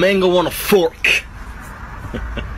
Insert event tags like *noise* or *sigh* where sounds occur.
mango on a fork. *laughs*